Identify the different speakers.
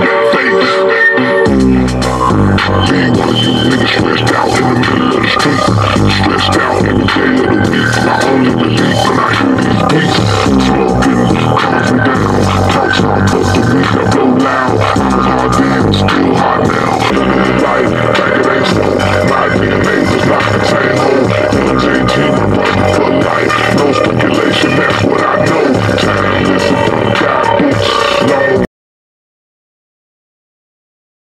Speaker 1: face. Be one of you niggas